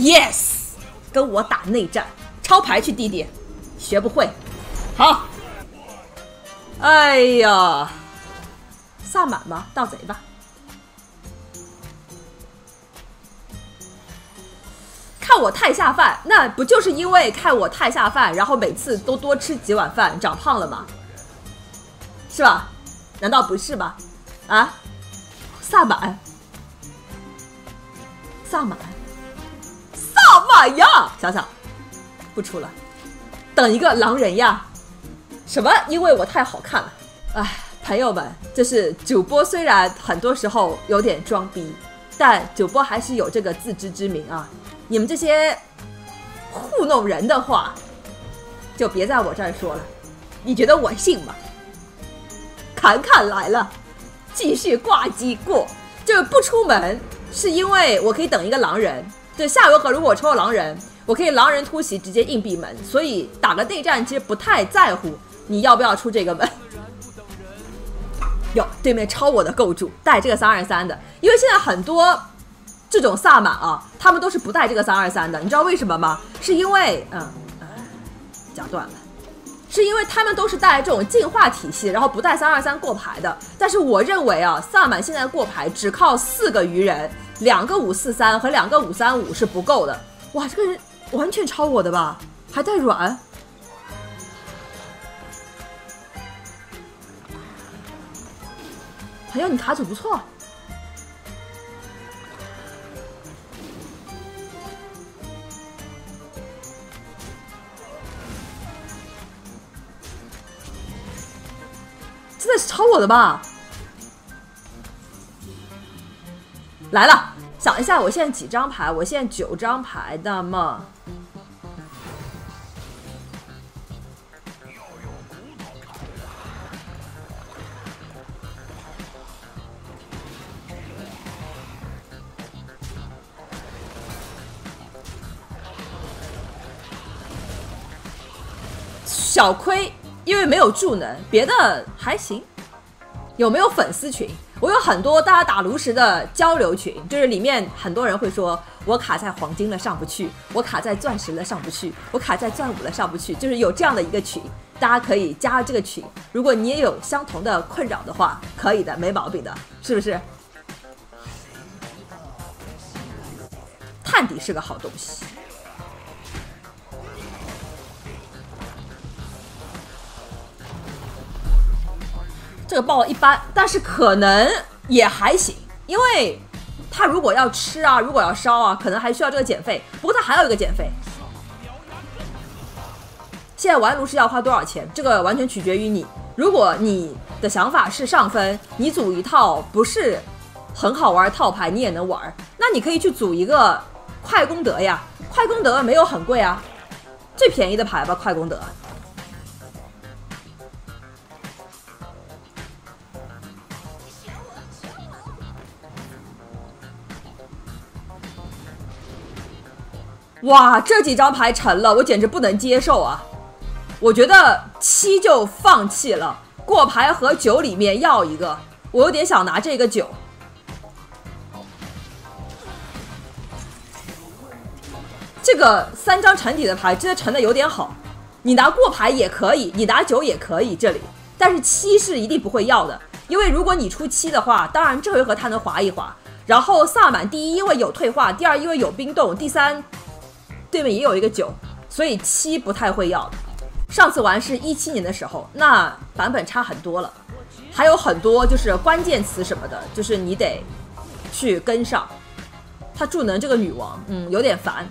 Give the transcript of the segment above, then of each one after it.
Yes，跟我打内战，抄牌去弟弟，学不会。好。哎呀，萨满吧，盗贼吧。看我太下饭，那不就是因为看我太下饭，然后每次都多吃几碗饭，长胖了吗？是吧？难道不是吧？啊，萨满，萨满，萨满呀！想想，不出了，等一个狼人呀！什么？因为我太好看了。哎，朋友们，就是主播虽然很多时候有点装逼，但主播还是有这个自知之明啊。你们这些糊弄人的话，就别在我这儿说了。你觉得我信吗？侃侃来了，继续挂机过。就是不出门，是因为我可以等一个狼人。对，下回合如果我抽到狼人，我可以狼人突袭，直接硬闭门。所以打个内战，其实不太在乎你要不要出这个门。哟，对面抄我的构筑，带这个三二三的，因为现在很多。这种萨满啊，他们都是不带这个三二三的，你知道为什么吗？是因为，嗯，讲断了，是因为他们都是带这种进化体系，然后不带三二三过牌的。但是我认为啊，萨满现在过牌只靠四个鱼人，两个五四三和两个五三五是不够的。哇，这个人完全抄我的吧，还带软。朋友，你卡组不错。真的是抄我的吧？来了，想一下，我现在几张牌？我现在九张牌的嘛。小亏。因为没有助能，别的还行。有没有粉丝群？我有很多大家打炉石的交流群，就是里面很多人会说，我卡在黄金了上不去，我卡在钻石了上不去，我卡在钻五了上不去，就是有这样的一个群，大家可以加这个群。如果你也有相同的困扰的话，可以的，没毛病的，是不是？探底是个好东西。这个爆一般，但是可能也还行，因为他如果要吃啊，如果要烧啊，可能还需要这个减费。不过他还有一个减费。现在玩炉石要花多少钱？这个完全取决于你。如果你的想法是上分，你组一套不是很好玩套牌，你也能玩，那你可以去组一个快功德呀。快功德没有很贵啊，最便宜的牌吧，快功德。哇，这几张牌沉了，我简直不能接受啊！我觉得七就放弃了，过牌和九里面要一个，我有点想拿这个九。这个三张沉底的牌真的沉的有点好，你拿过牌也可以，你拿九也可以这里，但是七是一定不会要的，因为如果你出七的话，当然这回合他能划一划，然后萨满第一因为有退化，第二因为有冰冻，第三。对面也有一个九，所以七不太会要。上次玩是一七年的时候，那版本差很多了，还有很多就是关键词什么的，就是你得去跟上。他助能这个女王，嗯，有点烦。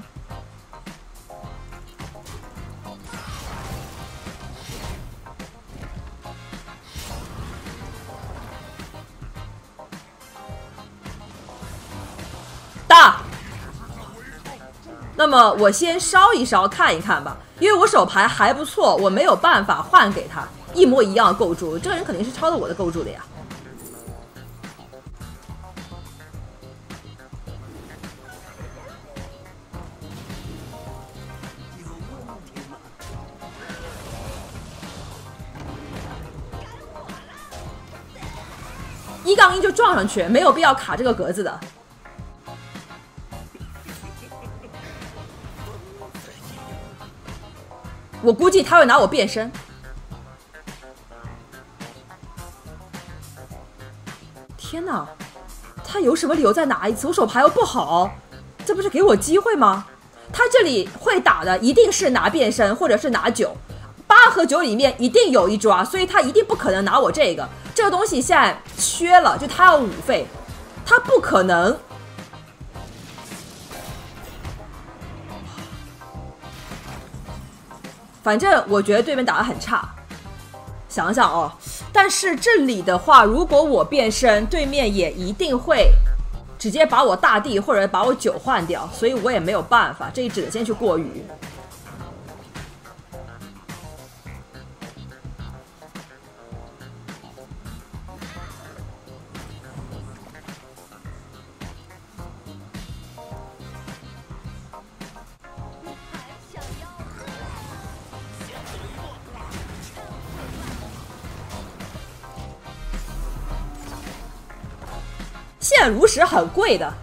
那么我先烧一烧看一看吧，因为我手牌还不错，我没有办法换给他一模一样的构筑，这个人肯定是抄的我的构筑的呀。一杠一就撞上去，没有必要卡这个格子的。我估计他会拿我变身。天哪，他有什么理由再拿一次？我手牌又不好，这不是给我机会吗？他这里会打的一定是拿变身，或者是拿九，八和九里面一定有一抓，所以他一定不可能拿我这个。这个东西现在缺了，就他要五费，他不可能。反正我觉得对面打得很差，想想哦。但是这里的话，如果我变身，对面也一定会直接把我大地或者把我酒换掉，所以我也没有办法，这里只能先去过鱼。面如石很贵的。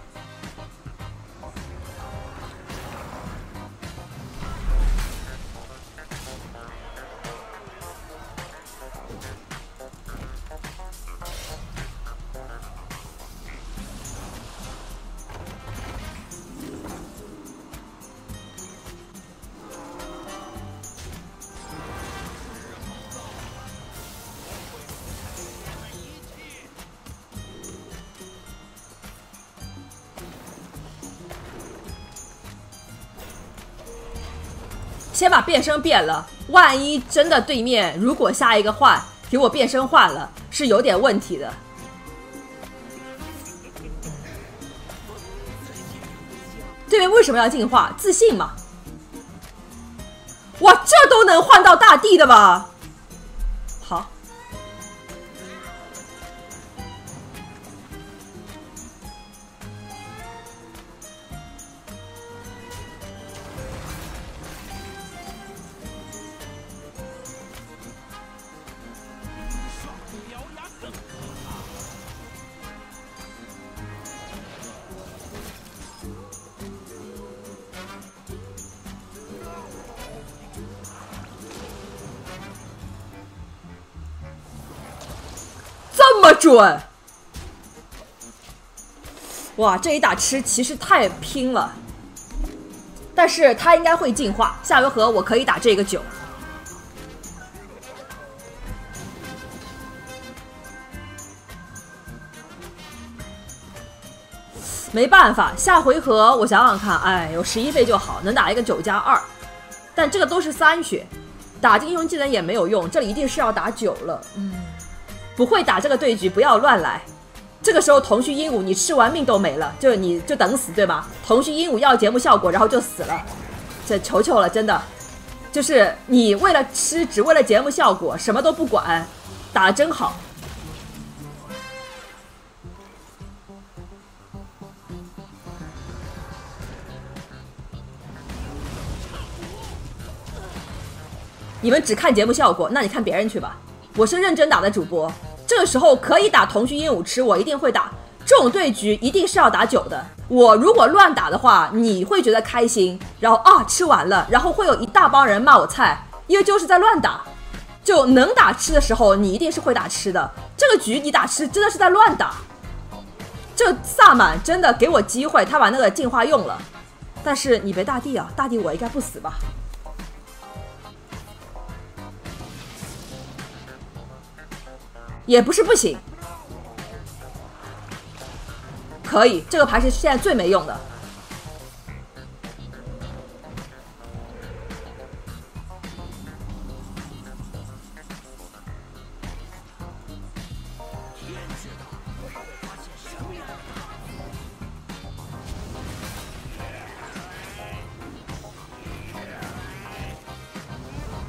先把变身变了，万一真的对面如果下一个换给我变身换了，是有点问题的。对面为什么要进化？自信嘛？哇，这都能换到大地的吗？准！哇，这一打吃其实太拼了，但是他应该会进化。下回合我可以打这个九，没办法，下回合我想想看，哎，有十一费就好，能打一个九加二，但这个都是三血，打英雄技能也没有用，这里一定是要打九了，嗯。不会打这个对局，不要乱来。这个时候同须鹦鹉，你吃完命都没了，就你就等死，对吧？同须鹦鹉要节目效果，然后就死了。这求求了，真的，就是你为了吃，只为了节目效果，什么都不管，打的真好。你们只看节目效果，那你看别人去吧。我是认真打的主播，这个时候可以打同须鹦鹉吃，我一定会打。这种对局一定是要打九的。我如果乱打的话，你会觉得开心，然后啊吃完了，然后会有一大帮人骂我菜，因为就是在乱打。就能打吃的时候，你一定是会打吃的。这个局你打吃真的是在乱打。这萨满真的给我机会，他把那个进化用了，但是你别大地啊，大地我应该不死吧？也不是不行，可以。这个牌是现在最没用的，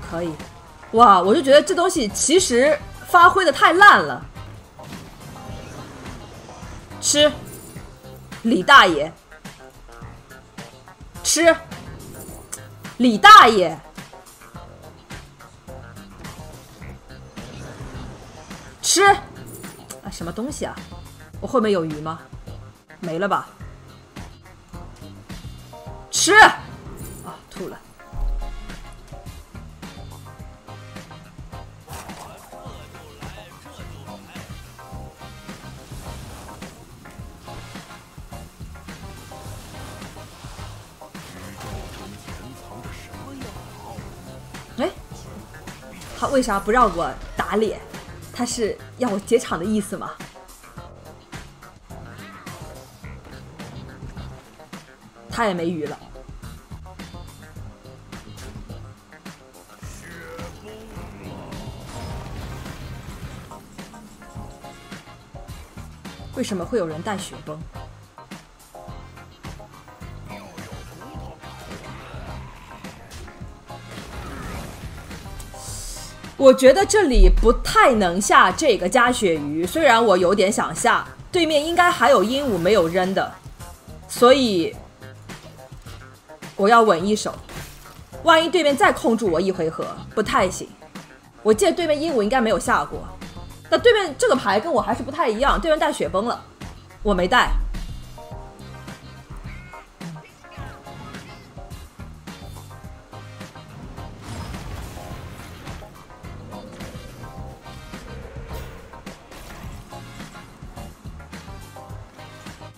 可以。哇，我就觉得这东西其实。发挥的太烂了，吃，李大爷，吃，李大爷，吃，啊，什么东西啊？我后面有鱼吗？没了吧？吃，啊，吐了。为啥不让我打脸？他是要我结场的意思吗？他也没鱼了。为什么会有人带雪崩？我觉得这里不太能下这个加血鱼，虽然我有点想下，对面应该还有鹦鹉没有扔的，所以我要稳一手。万一对面再控住我一回合，不太行。我记得对面鹦鹉应该没有下过。那对面这个牌跟我还是不太一样，对面带雪崩了，我没带。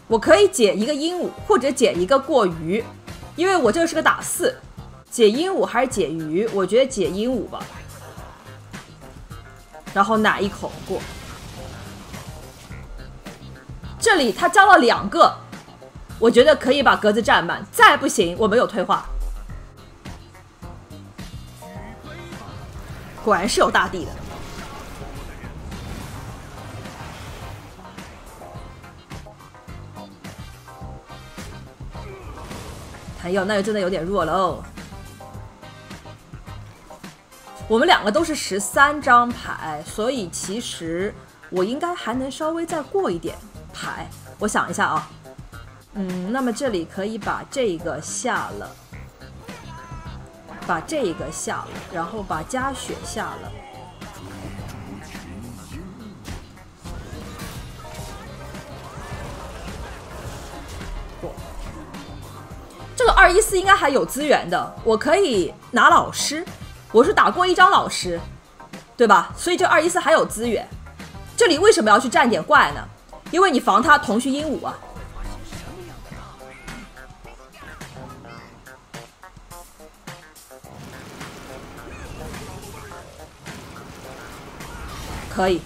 我可以解一个鹦鹉，或者解一个过鱼，因为我就是个打四，解鹦鹉还是解鱼？我觉得解鹦鹉吧。然后奶一口过，这里他交了两个，我觉得可以把格子占满，再不行我没有退化。果然是有大地的，朋友那就真的有点弱了哦。我们两个都是十三张牌，所以其实我应该还能稍微再过一点牌。我想一下啊，嗯，那么这里可以把这个下了，把这个下了，然后把加血下了。二一四应该还有资源的，我可以拿老师。我是打过一张老师，对吧？所以这二一四还有资源。这里为什么要去占点怪呢？因为你防他同须鹦鹉啊。可以。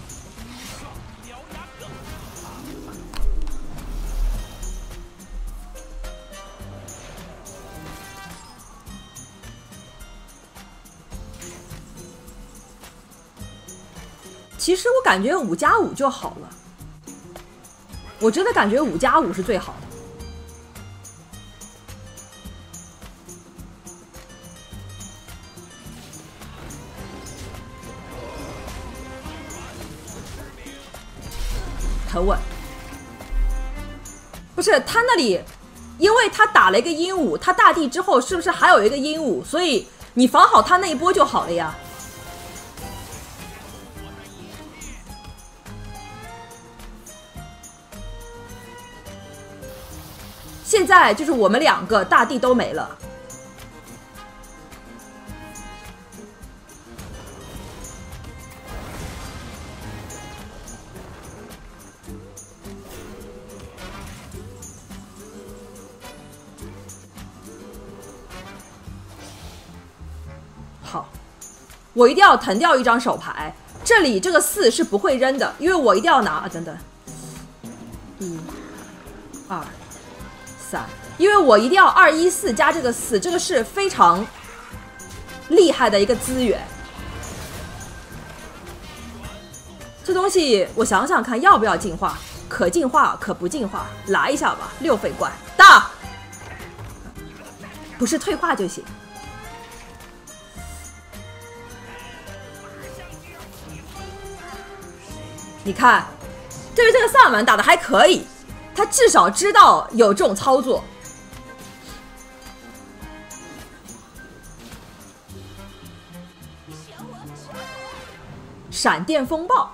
其实我感觉五加五就好了，我真的感觉五加五是最好的。很稳，不是他那里，因为他打了一个鹦鹉，他大地之后是不是还有一个鹦鹉？所以你防好他那一波就好了呀。现在就是我们两个大地都没了。好，我一定要腾掉一张手牌。这里这个四是不会扔的，因为我一定要拿啊！等等，一、二。因为我一定要二一四加这个四，这个是非常厉害的一个资源。这东西我想想看要不要进化，可进化可不进化，来一下吧。六费怪大，不是退化就行。你看，对于这个萨满打的还可以。他至少知道有这种操作。闪电风暴，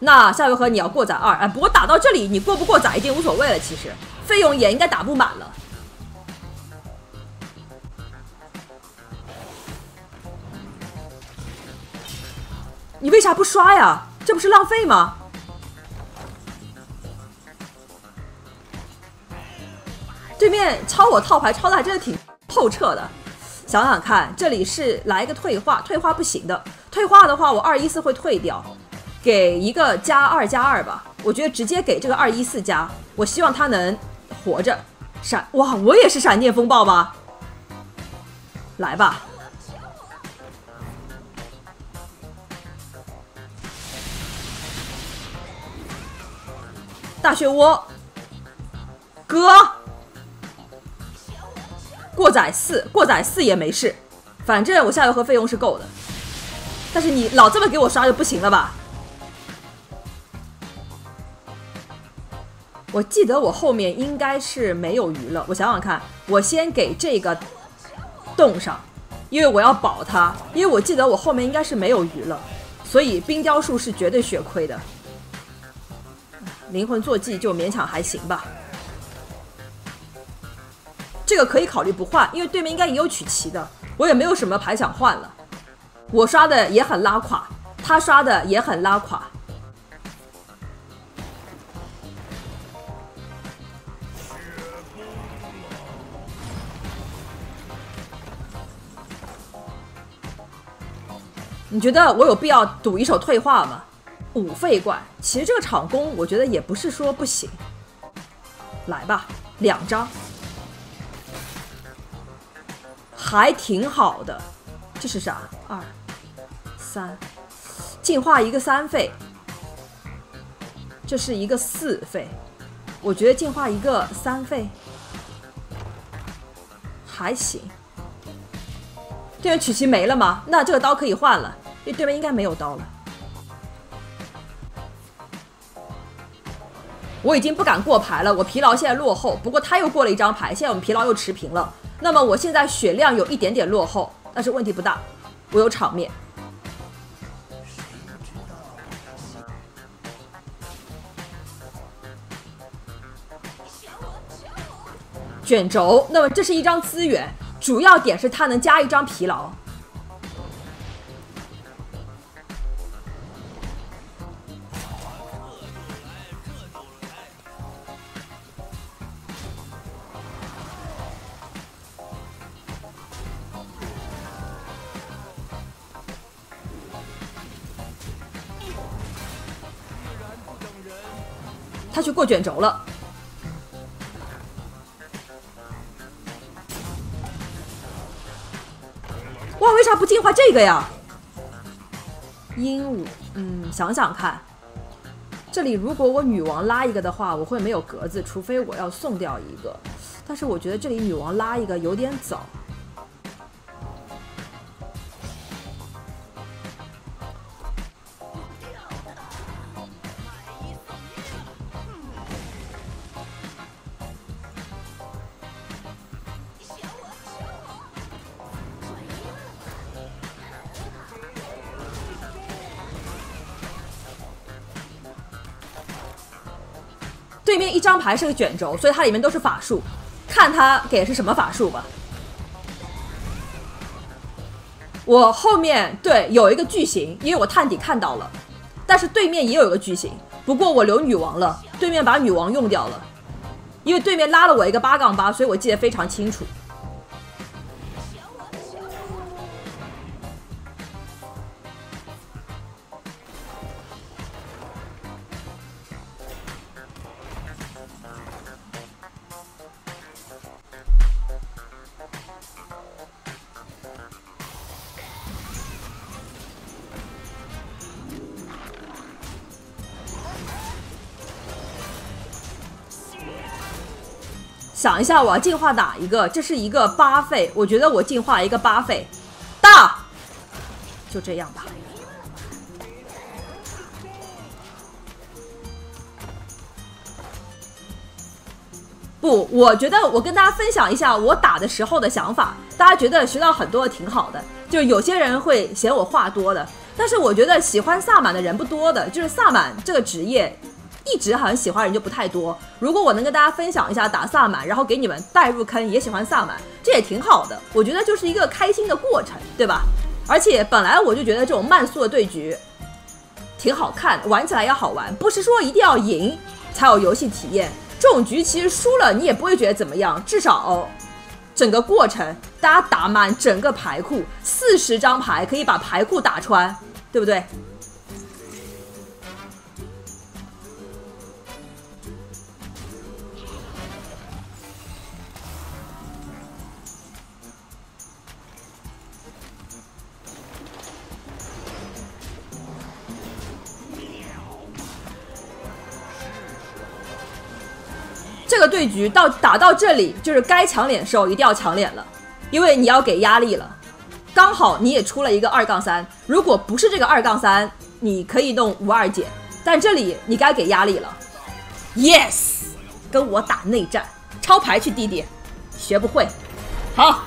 那下回合你要过载二，哎，不过打到这里你过不过载已经无所谓了，其实费用也应该打不满了。你为啥不刷呀？这不是浪费吗？对面抄我套牌抄的还真的挺透彻的，想想看，这里是来一个退化，退化不行的。退化的话，我二一四会退掉，给一个加二加二吧。我觉得直接给这个二一四加，我希望他能活着。闪哇，我也是闪电风暴吧？来吧，大漩涡，哥，过载四，过载四也没事，反正我下回合费用是够的。但是你老这么给我刷就不行了吧？我记得我后面应该是没有鱼了，我想想看，我先给这个冻上，因为我要保它，因为我记得我后面应该是没有鱼了，所以冰雕术是绝对血亏的。灵魂坐骑就勉强还行吧，这个可以考虑不换，因为对面应该也有曲奇的，我也没有什么牌想换了。我刷的也很拉垮，他刷的也很拉垮。你觉得我有必要赌一手退化吗？五费怪，其实这个场攻我觉得也不是说不行。来吧，两张，还挺好的。这是啥？二、三，进化一个三费，这是一个四费。我觉得进化一个三费还行。对面曲奇没了吗？那这个刀可以换了。因为对面应该没有刀了，我已经不敢过牌了。我疲劳现在落后，不过他又过了一张牌，现在我们疲劳又持平了。那么我现在血量有一点点落后，但是问题不大，我有场面。卷轴，那么这是一张资源，主要点是它能加一张疲劳。他去过卷轴了，哇，为啥不进化这个呀？鹦鹉，嗯，想想看，这里如果我女王拉一个的话，我会没有格子，除非我要送掉一个，但是我觉得这里女王拉一个有点早。对面一张牌是个卷轴，所以它里面都是法术，看他给的是什么法术吧。我后面对有一个巨型，因为我探底看到了，但是对面也有一个巨型，不过我留女王了，对面把女王用掉了，因为对面拉了我一个八杠八，所以我记得非常清楚。想一下，我要进化哪一个？这是一个八费，我觉得我进化一个八费，大，就这样吧。不，我觉得我跟大家分享一下我打的时候的想法，大家觉得学到很多挺好的。就有些人会嫌我话多的，但是我觉得喜欢萨满的人不多的，就是萨满这个职业。一直好像喜欢人就不太多。如果我能跟大家分享一下打萨满，然后给你们带入坑，也喜欢萨满，这也挺好的。我觉得就是一个开心的过程，对吧？而且本来我就觉得这种慢速的对局挺好看，玩起来也好玩，不是说一定要赢才有游戏体验。这种局其实输了你也不会觉得怎么样，至少整个过程大家打满整个牌库，四十张牌可以把牌库打穿，对不对？个对局到打到这里，就是该抢脸时候一定要抢脸了，因为你要给压力了。刚好你也出了一个二杠三，如果不是这个二杠三，你可以弄五二姐，但这里你该给压力了。Yes，跟我打内战，抄牌去弟弟，学不会，好。